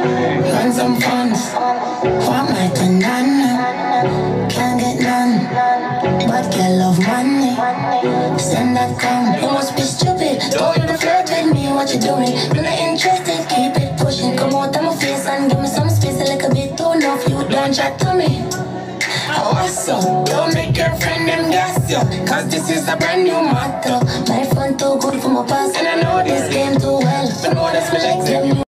Run some funds. Want my banana. Can't get none. But girl love money. Send that come. You must be stupid. Don't even flirt with me. What you doing? When not interested, keep it pushing. Come out of my face and give me some space. A little bit too enough. You don't chat to me. How awesome. Don't make your friend them gas you. Cause this is a brand new motto. My phone too good for my past. And I know this game too well. But know that's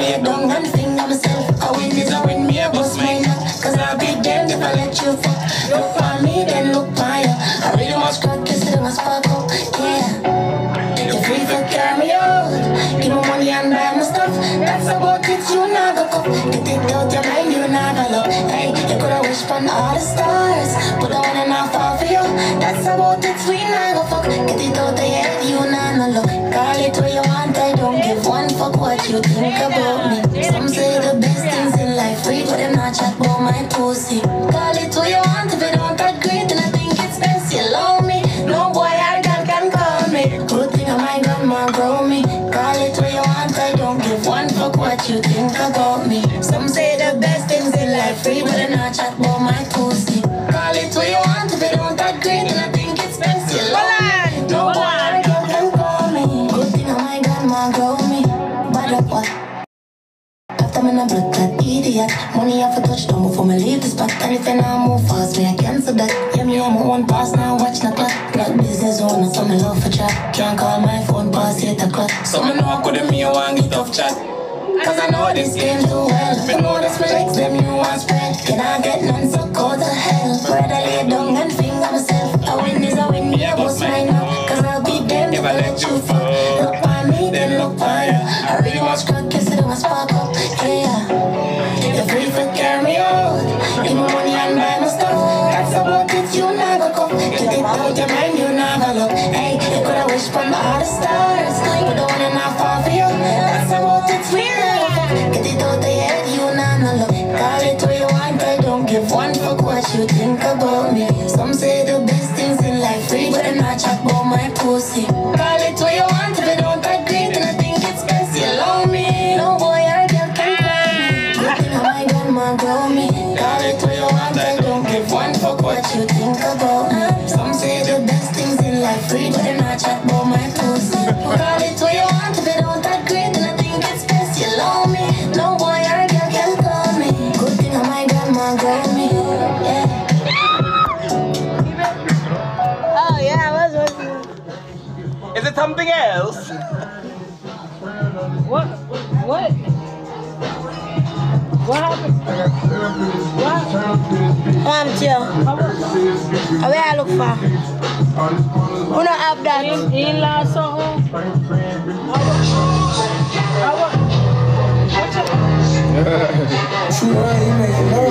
lay down and finger myself. I win this, I win me, I bust my nut. Cause I'll be damned if I let you fuck. Look for me, then look by you. I really must crack, kiss it, must spark up. Yeah. Free to carry out. Give me money and buy my stuff. That's about it, you never cup. Get it out your mind, you never love. Hey, you coulda wished on all the stars. Put on and off fall for you. That's about it, we never fuck. Get it out your head, you never love. Call it what you want, I don't give one fuck what you think about my pussy. Call it what you want, if you don't agree, then I think it's best you love me. No boy or girl can call me. Good thing my grandma grow me. Call it what you want, I don't give one fuck what you think about me. This game too well. You know my legs, them you want spread. Can I get none, so go to hell. Brother lay down and finger myself. I win this, I win me, I bust mine up. Cause I'll be damned if I let you fall. What you think about me. Some say the best things in life free, but I'm not chat about my pussy. Call it what you want, if you don't agree, then I think it's best you love me. No boy or girl can call me. Thing I my grandma grow me. Call it what you want, I don't give one fuck what you think about me. Some say the best things in life free, but I'm not chat about my pussy. Call it what you want, if you don't agree, then I think it's best you love me. No boy or girl can call me. Good thing my grandma grow me. Something else? What? What? What happened? What? Come chill. Where I look for? Who not have that? In, in la something? Are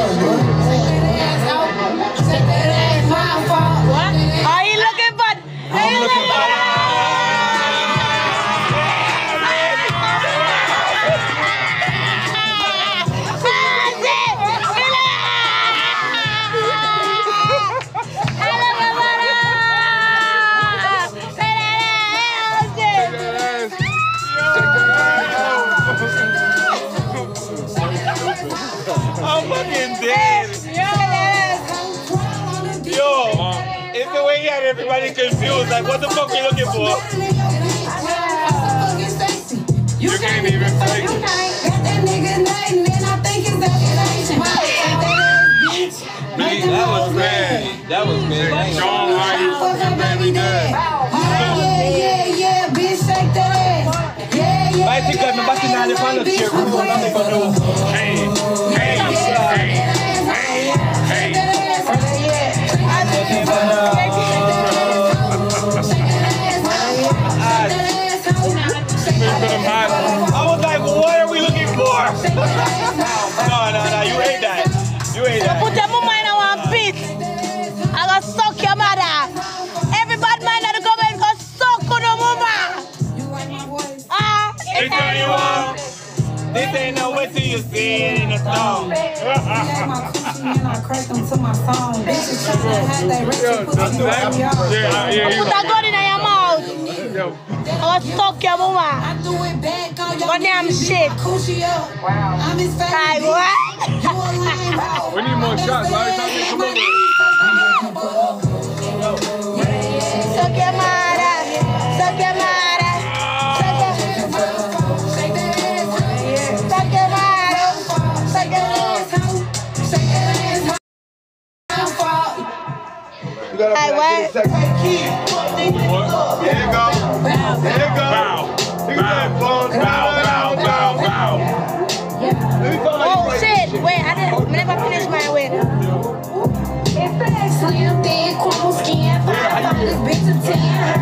had everybody confused. Like, what the fuck are you looking for? You can't even fake it. That was bad. That was bad. John Hardy, very good. Vai ficar me batendo na fala de chego, não dá nem para não. Hey, hey, hey, hey, hey. I They tell you what? This ain't no way till you see it in the song. put a gun in your mouth. Yo, I gonna suck your mama. Go damn shit. Like what? we need more shots. Larry, time to come over. Suck your mother.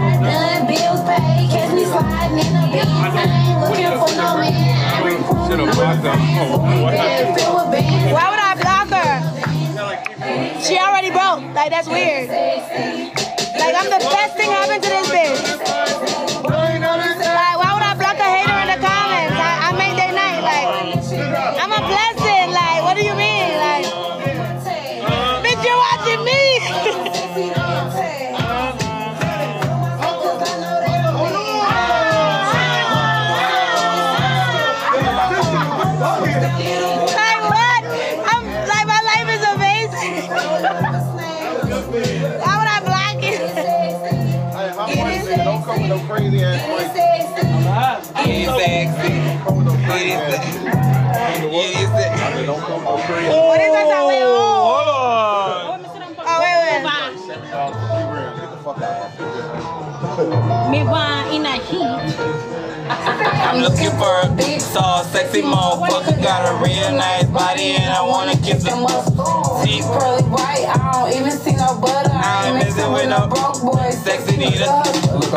Ten. Done bills paid, catch me sliding in a Benz. I ain't looking for no man. I'm Should recruiting have blocked them. Oh, what happened? filled with bands. Why would I block her? She already broke. Like that's weird. Like I'm the best thing happened to this bitch. I mean, don't come with no crazy What is that? Wait, oh. Hold on. Oh, wait, wait. Get the fuck out. Me want in a heat. I'm looking for a big, tall, sexy motherfucker. Got a real nice body and I wanna kiss her. See, Pearly white, I don't even see no butter. I ain't messing with no broke boy. sexy neither.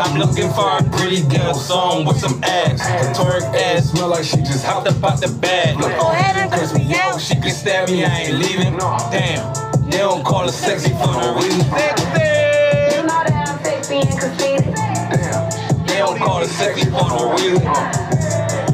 I'm looking for a pretty girl song with some ass. A twerk ass, smell like she just hopped up out the bag. Go ahead and curse me out. She can stab me, I ain't leaving. Damn, they don't call her sexy for no reason. They don't call her sexy for no reason.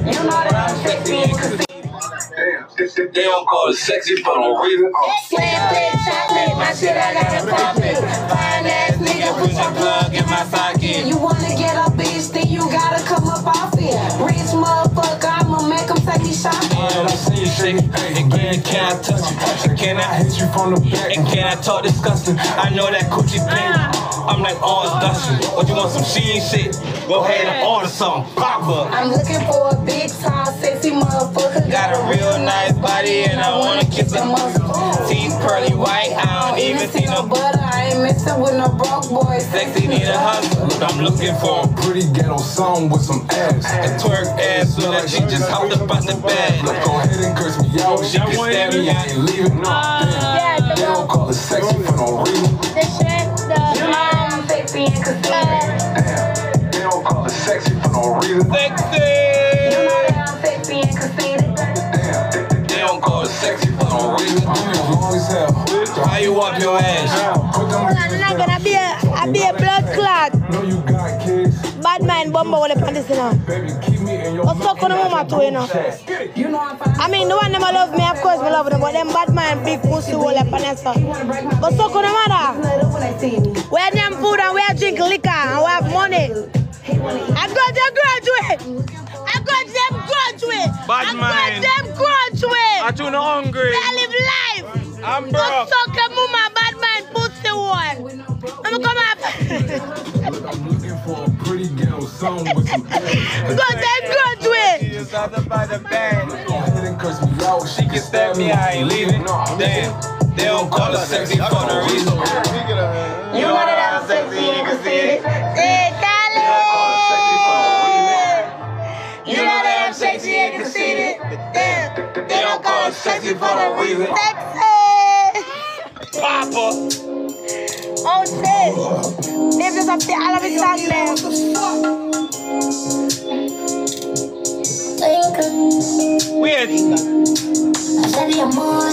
You know that I'm sexy and conceited. They don't call her sexy for no reason. Slam thick chocolate, my shit I got a profit. Fine ass nigga, Put your plug in my socket. You wanna get a bitch, then you gotta come up off it. Rich motherfucker, I'ma make him take me shopping. And I see you shaking. And can, can I touch you? And can I hit you from the back? And can I talk disgusting? I know that coochie pain. Ah. I'm like, oh, it's dusty. What you want some sheen shit? Go ahead and order some. Pop up. I'm looking for a big, tall, sexy motherfucker. Got a real nice body and I wanna kiss her. Teeth pearly white, I don't even see no butter. I ain't messing with no broke boys. Sexy need a hustle. I'm looking for a Pretty ghetto song with some ass. a twerk ass so that she just hopped up out the bed. Look, go ahead and curse me out. She can want stab me. I ain't leaving. No. Yeah, the, They don't call it sexy for no reason. Bad man bumbo with the panties. Baby, keep me in your What's up, Kono Mama, too, you know? I'm fine. I mean, the one them love me, of course, me love them, but them bad man, big pussy, all the panties. But so, Kono Mama, When they see we have them food and we have drink liquor and we have money. I got them graduate. I got them graduate. Bad I man. got them graduate. I too not hungry. I live life. I'm Go broke. suck a mama, bad man, pussy one. I'm gonna come up. Ghetto song with some. Got them graduate. Just hopped up out the bed. Go ahead curse me out. She can stab me, I ain't leaving. Damn, they don't call her sexy for no reason. You know that I'm sexy and conceited. Hey, darling. You know that I'm sexy and conceited. Damn, They don't call her sexy for no reason. Sexy. Papa. Oh shit. Name just up there, all of his song there. Wait. Tell me more.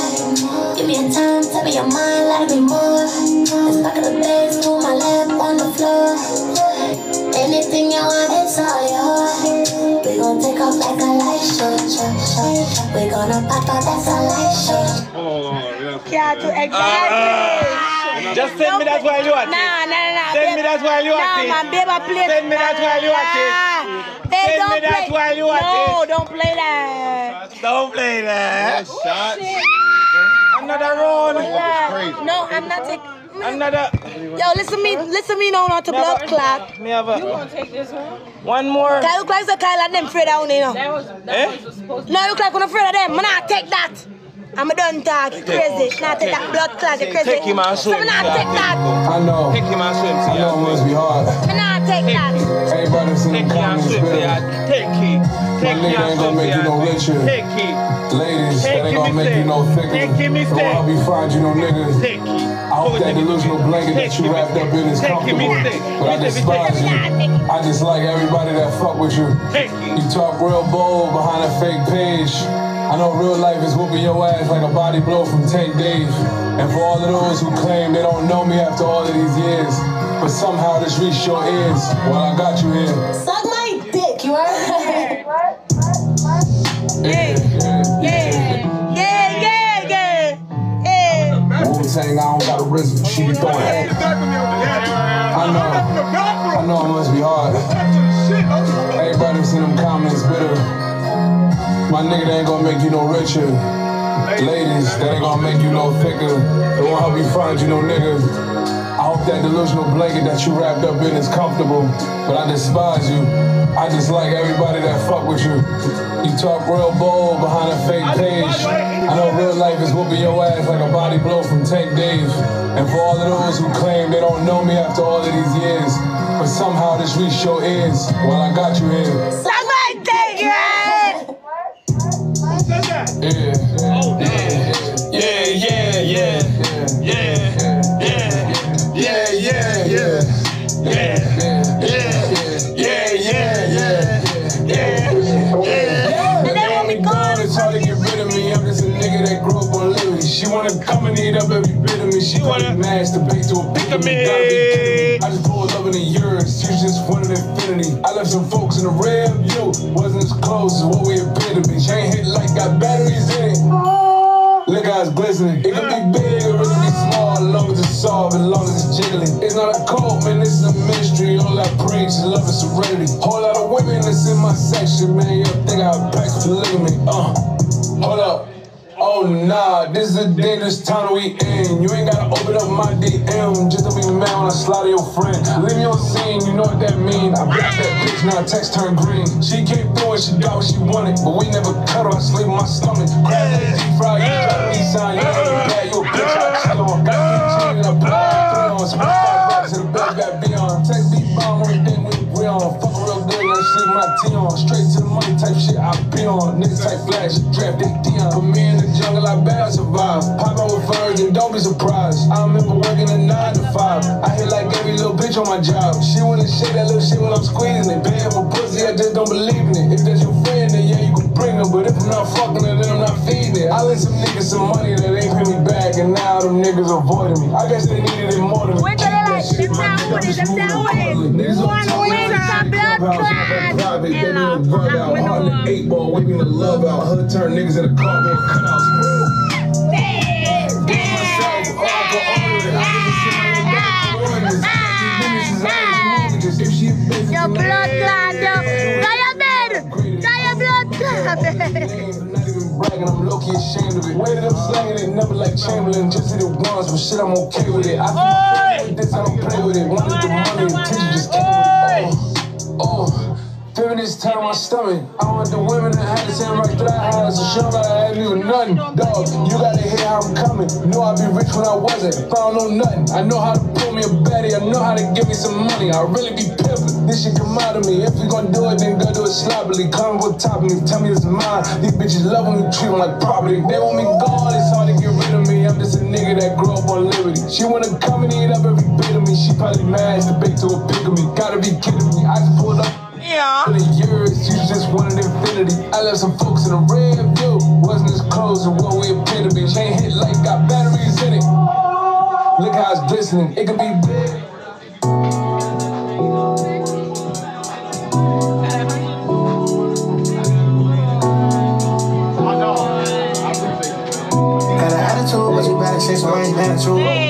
Give me a time, tell me your mind, let me more. It's back of the bed, to my lap on the floor. Anything you want, it's all yours. We gon' take off like a light show, show, show. We gonna pop out, that's a light show. Hold on, hold on. Yeah, too ah. excited. Nah. Just send me that while you at it. Nah, nah, nah, nah. Send me that while you at nah, it. man, babe, I play. Send me that while you at it. Nah. Babe, Send don't me that play. while you at no, it. don't play that. Don't play that. Shots. Another round. Yeah. No, I'm not taking. Another. Yo, listen me, listen me now, not to blood clot. Me have a You gonna take this one? one more. Kyle look like the Kyle and them afraid of you know. That was that Eh? was supposed to No, look like I'm afraid of them. Man, I take that. I'm a done talk. You crazy. Nah, take that blood clot. You crazy. Take him and So swim. me not take that. I know. Take him and swim. I See know it must be hard. Me not take that. Everybody seen Take the him and comments swim. bitter. See Take it. Take nigga him and ain't gonna swim. make you no richer. Take it. Ladies, that ain't him gonna make you no thicker. Take him Don't instead. wanna be find you no nigga. Take it. I hope that delusional blanket that you wrapped up in is comfortable. But I despise you. I just like everybody that fuck with you. Take You talk real bold behind a fake page. I know real life is whooping your ass like a body blow from Tank Dave. And for all of those who claim they don't know me after all of these years, but somehow this reached your ears while I got you here. Suck my dick, you heard? Yeah, yeah, Yeah, yeah, yeah, yeah. Yeah. Wu Tang, I don't got a rhythm. She be throwing head. I know. I know it must be hard. Everybody's in them comments bitter. My nigga, they ain't gonna make you no richer. Ladies, that ain't gonna make you no thicker. It won't help you find you no nigga. I hope that delusional blanket that you wrapped up in is comfortable, but I despise you. I just like everybody that fuck with you. You talk real bold behind a fake page. I know real life is whooping your ass like a body blow from Tank Dave. And for all of those who claim they don't know me after all of these years, but somehow this reached your ears while I got you here. She wanna come and eat up every bit of me. She wanna masturbate to a pick of me. Gotta be kidding me. I just left some folks in the rear view. Wasn't as close as what we appear to be. Chain hit like got batteries in it. Look how it's glistening. It can be big or it can be small, as long as it's soft, as long as it's jiggling. It's not a cult, man, this is a ministry. All I preach is love and serenity. Whole lot of women that's in my section, man. You think I for polygamy. Uh, hold up. Oh nah, this is a dangerous time we in. You ain't gotta open up my DM just to be mad when I slaughter your friend. Leave me on scene, you know what that mean. I blocked that bitch, now text turned green. She came through and she got what she wanted, but we never cut her. I sleep in my stomach. Grab that deep fry, you got me sign. On. Type flash, draft that Dion. Put me in the jungle, I bet I survive. Pop out with and don't be surprised. I remember working a nine to five. I hit like every little bitch on my job. She wanna shake that little shit when I'm squeezing it. Paying for pussy, I just don't believe in it. If that's your friend, then yeah, you can bring her. But if I'm not fucking her, then I'm not feeding it. I lent some niggas some money that ain't pay me and now, them niggas avoiding me. I guess they needed it more than me. Wait they like, them downwards, them downwards. One win, with the eight ball, waving the Your blood clad, your blood clad. Bragging, I'm low-key ashamed of it. Waited up slanging it, never like Chamberlain. Just hit it once, but shit, I'm okay with it. I like this, I don't play with it. Wanted the money, attention just came with it. Oh, oh. Feminist time on my stomach. I want the women that had the same right that I had. So show that I me with nothing. Dog, you gotta hear how I'm coming. Knew I'd be rich when I wasn't. Found no nothing. I know how to pull me a baddie. I know how to give me some money. I really be pimping. This shit come out of me. If we gon' do it, then go do it sloppily. Come on top of me, tell me it's mine. These bitches love we treat them like property. They want me gone, it's hard to get rid of me. I'm just a nigga that grew up on liberty. She wanna come and eat up every bit of me. She probably mad to bake to a pick of me. Gotta be kidding me. I just pulled up. Yeah. In the years, you just wanted infinity. I left some folks in the red view. Wasn't as close as what we appear to be. Chain hit like got batteries in it. Look how it's glistening. It could be big. 所以，你看得出我。